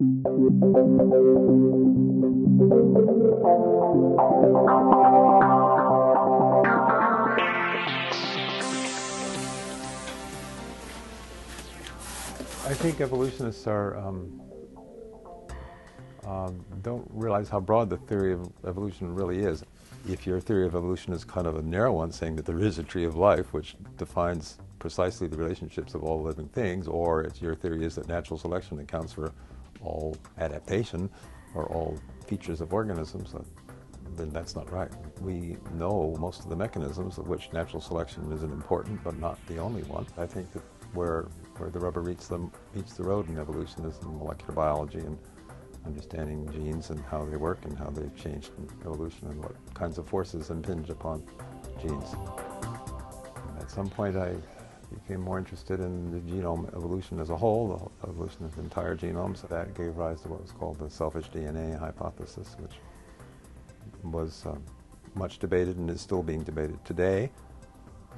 I think evolutionists are um, um, don't realize how broad the theory of evolution really is. If your theory of evolution is kind of a narrow one, saying that there is a tree of life which defines precisely the relationships of all living things, or it's your theory is that natural selection accounts for all adaptation or all features of organisms, then that's not right. We know most of the mechanisms of which natural selection is an important but not the only one. I think that where where the rubber meets the meets the road in evolution is in molecular biology and understanding genes and how they work and how they've changed in evolution and what kinds of forces impinge upon genes. And at some point I became more interested in the genome evolution as a whole, the evolution of the entire genomes. That gave rise to what was called the selfish DNA hypothesis, which was uh, much debated and is still being debated today.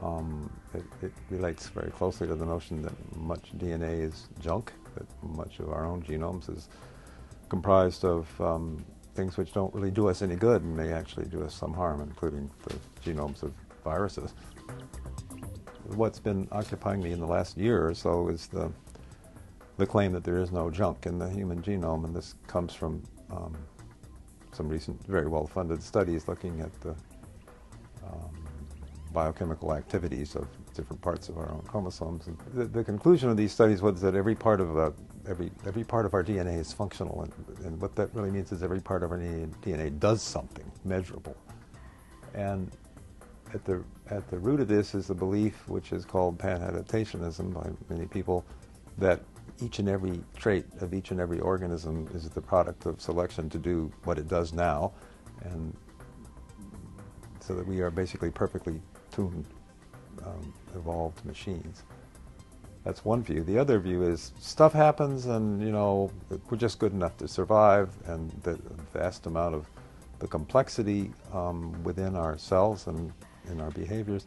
Um, it, it, relates very closely to the notion that much DNA is junk, that much of our own genomes is comprised of um, things which don't really do us any good and may actually do us some harm, including the genomes of viruses. What's been occupying me in the last year or so is the, the claim that there is no junk in the human genome, and this comes from um, some recent, very well-funded studies looking at the biochemical activities of different parts of our own chromosomes. The, the conclusion of these studies was that every part of a, every every part of our DNA is functional, and, and what that really means is every part of our DNA does something measurable. And at the at the root of this is the belief, which is called panadaptationism by many people, that each and every trait of each and every organism is the product of selection to do what it does now, and so that we are basically perfectly tuned, um, evolved machines. That's one view. The other view is stuff happens, and you know we're just good enough to survive, and the vast amount of the complexity um, within ourselves and in our behaviors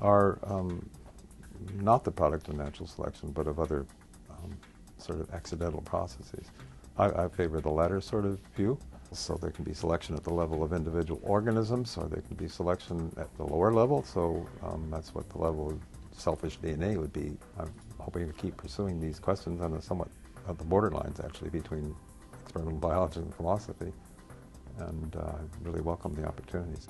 are um, not the product of natural selection, but of other um, sort of accidental processes. I, I, favor the latter sort of view. So there can be selection at the level of individual organisms, or there can be selection at the lower level. So um, that's what the level of selfish DNA would be. I'm hoping to keep pursuing these questions on the somewhat at the borderlines, actually, between experimental biology and philosophy. And uh, really welcome the opportunities.